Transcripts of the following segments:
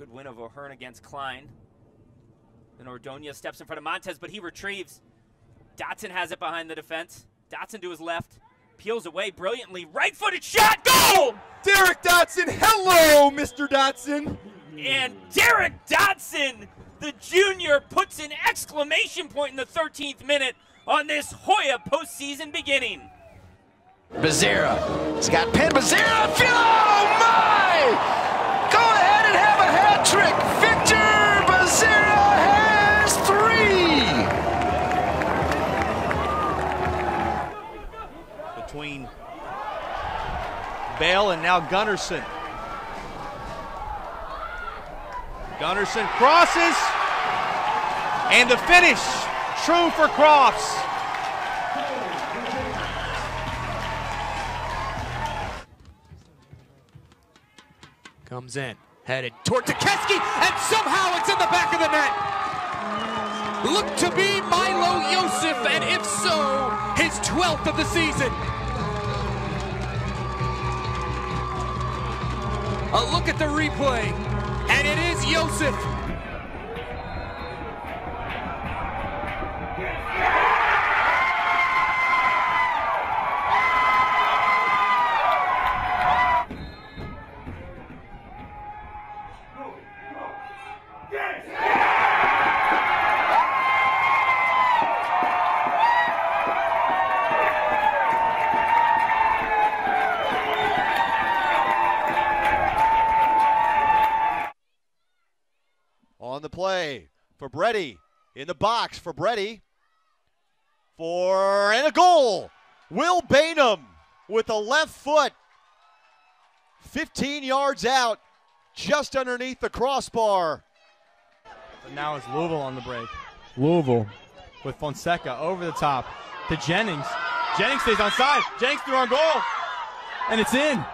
Good win of O'Hearn against Klein. Then Ordonez steps in front of Montes, but he retrieves. Dotson has it behind the defense. Dotson to his left. Peels away brilliantly. Right footed shot. Goal! Derek Dotson. Hello, Mr. Dotson. And Derek Dotson, the junior, puts an exclamation point in the 13th minute on this Hoya postseason beginning. Bazira. He's got pinned. Bazira. Oh, my! Bale and now Gunnarsson. Gunnarsson crosses. And the finish. True for Crofts. Comes in, headed toward Tekeski, and somehow it's in the back of the net. Look to be Milo Yosef, and if so, his 12th of the season. A look at the replay, and it is Yosef. On the play for Brady. In the box for Brady. For and a goal. Will Bainham with the left foot. 15 yards out, just underneath the crossbar. But now it's Louisville on the break. Louisville with Fonseca over the top to Jennings. Jennings stays on side. Jennings through on goal. And it's in.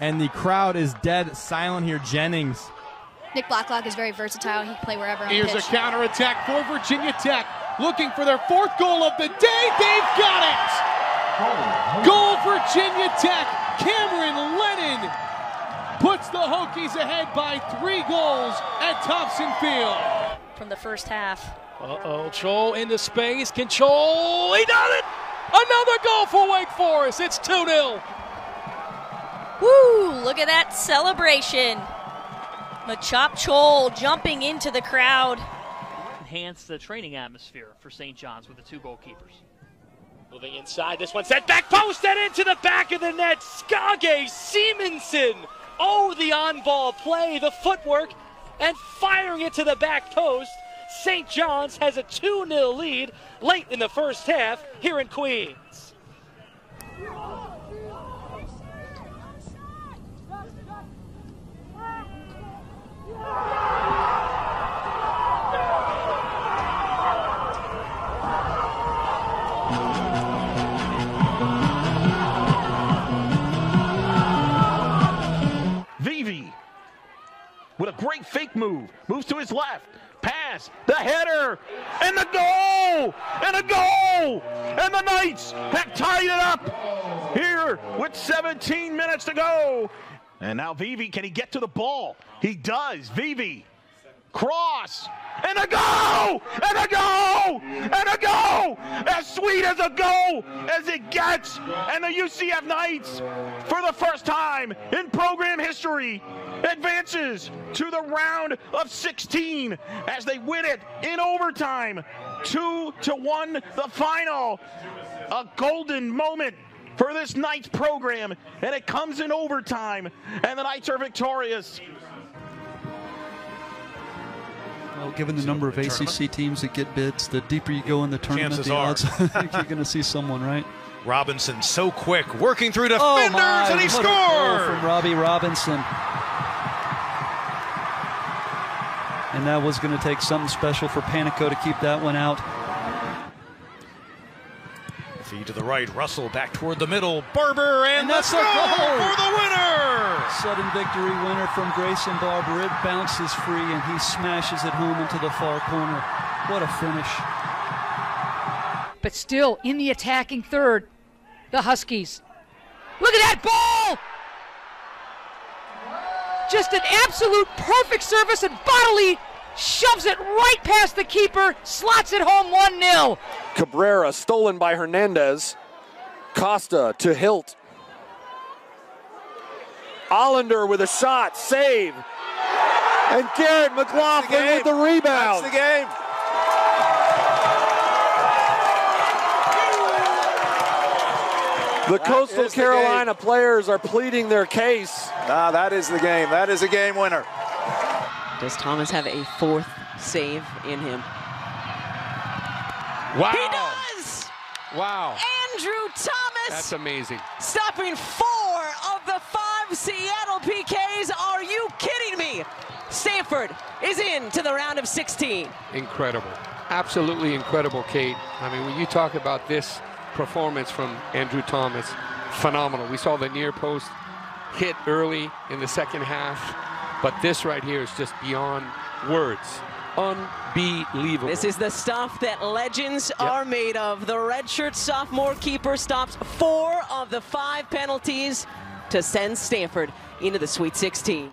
And the crowd is dead silent here. Jennings. Nick Blacklock is very versatile. He can play wherever on the Here's a pitch. counterattack for Virginia Tech. Looking for their fourth goal of the day. They've got it! Goal Virginia Tech. Cameron Lennon puts the Hokies ahead by three goals at Thompson Field. from the first half. Uh-oh, Chol into space. Control. He does it! Another goal for Wake Forest. It's 2-0. Woo! Look at that celebration. Machop Chol jumping into the crowd. enhance the training atmosphere for St. John's with the two goalkeepers. Moving inside, this one set back post and into the back of the net. Skage Simonson. Oh, the on ball play, the footwork, and firing it to the back post. St. John's has a 2 0 lead late in the first half here in Queens. With a great fake move. Moves to his left. Pass. The header. And the goal. And a goal. And the Knights have tied it up here with 17 minutes to go. And now Vivi, can he get to the ball? He does. Vivi. Cross. And a goal! And a goal! And a goal! As sweet as a goal as it gets. And the UCF Knights, for the first time in program history, advances to the round of 16 as they win it in overtime. Two to one, the final. A golden moment for this Knights program, and it comes in overtime, and the Knights are victorious. Well, given the number of ACC teams that get bids, the deeper you go in the tournament, Chances the odds I think you're going to see someone, right? Robinson so quick, working through Oh, defenders, my, and he scored! from Robbie Robinson. And that was going to take something special for Panico to keep that one out. Feed to the right, Russell back toward the middle, Barber, and, And the that's a goal goal! for the winner! Sudden victory winner from Grayson Barber. It bounces free and he smashes it home into the far corner. What a finish. But still, in the attacking third, the Huskies. Look at that ball! Just an absolute perfect service, and Bodily shoves it right past the keeper, slots it home 1 0. Cabrera stolen by Hernandez. Costa to Hilt. Hollander with a shot, save. And Garrett McLaughlin with the rebound. That's the game. The That Coastal is the Carolina players are pleading their case. Ah, that is the game. That is a game winner. Does Thomas have a fourth save in him? Wow. He does! Wow. Andrew Thomas That's amazing. stopping four of the five Seattle PKs. Are you kidding me? Stanford is in to the round of 16. Incredible. Absolutely incredible, Kate. I mean, when you talk about this performance from Andrew Thomas, phenomenal. We saw the near post hit early in the second half, but this right here is just beyond words. Unbelievable. This is the stuff that legends are made of. The redshirt sophomore keeper stops four of the five penalties to send Stanford into the Sweet 16.